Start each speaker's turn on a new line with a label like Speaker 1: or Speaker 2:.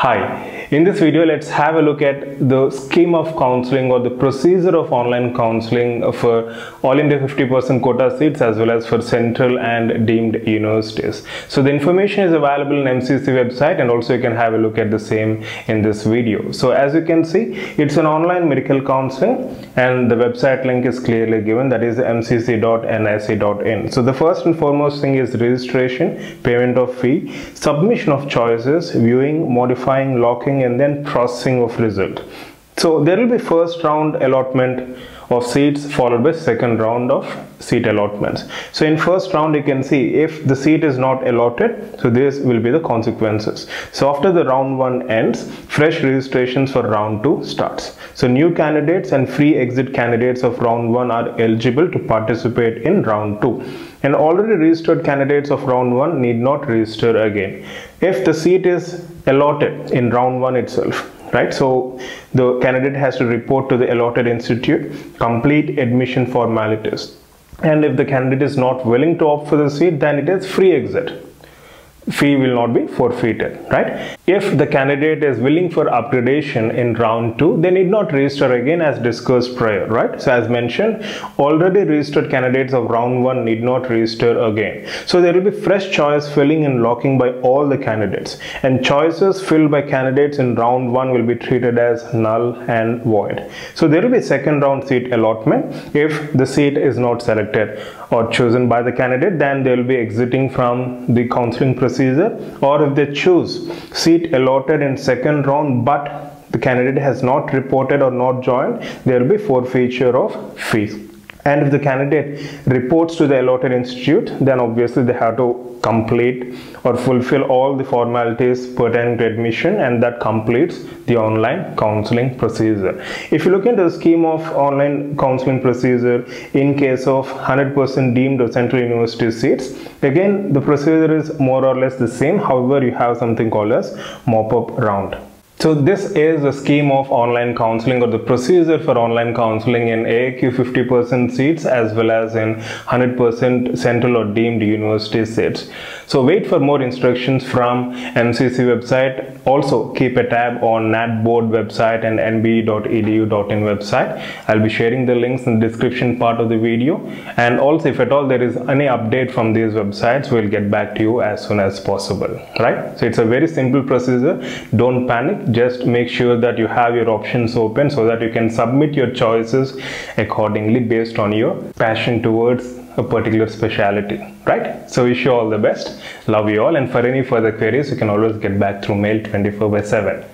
Speaker 1: はい。In this video let's have a look at the scheme of counseling or the procedure of online counseling for all India 50% quota seats as well as for central and deemed universities. So the information is available in MCC website and also you can have a look at the same in this video. So as you can see it's an online medical counseling and the website link is clearly given that is mcc.nic.in. So the first and foremost thing is registration, payment of fee, submission of choices, viewing, modifying, locking and then processing of result. So there will be first round allotment of seats followed by second round of seat allotments. So in first round you can see if the seat is not allotted so this will be the consequences. So after the round 1 ends fresh registrations for round 2 starts. So new candidates and free exit candidates of round 1 are eligible to participate in round 2 and already registered candidates of round 1 need not register again. If the seat is allotted in round 1 itself right? So the candidate has to report to the allotted institute complete admission formalities. And if the candidate is not willing to opt for the seat then it is free exit fee will not be forfeited right? If the candidate is willing for upgradation in round 2 they need not register again as discussed prior right? So as mentioned already registered candidates of round 1 need not register again. So there will be fresh choice filling and locking by all the candidates. And choices filled by candidates in round 1 will be treated as null and void. So there will be second round seat allotment. If the seat is not selected or chosen by the candidate then they will be exiting from the counseling process procedure or if they choose seat allotted in second round but the candidate has not reported or not joined there will be forfeiture of fees and if the candidate reports to the allotted institute then obviously they have to complete or fulfill all the formalities pertaining to admission and that completes the online counseling procedure. If you look into the scheme of online counseling procedure in case of 100% deemed or central university seats again the procedure is more or less the same. However you have something called as mop-up round so this is the scheme of online counseling or the procedure for online counseling in AIQ 50% seats as well as in 100% central or deemed university seats. So wait for more instructions from MCC website. Also keep a tab on NAT board website and nbe.edu.in website. I'll be sharing the links in the description part of the video. And also if at all there is any update from these websites, we'll get back to you as soon as possible. Right? So it's a very simple procedure. Don't panic just make sure that you have your options open so that you can submit your choices accordingly based on your passion towards a particular specialty right? So wish you all the best. Love you all. And for any further queries you can always get back through mail 24 by 7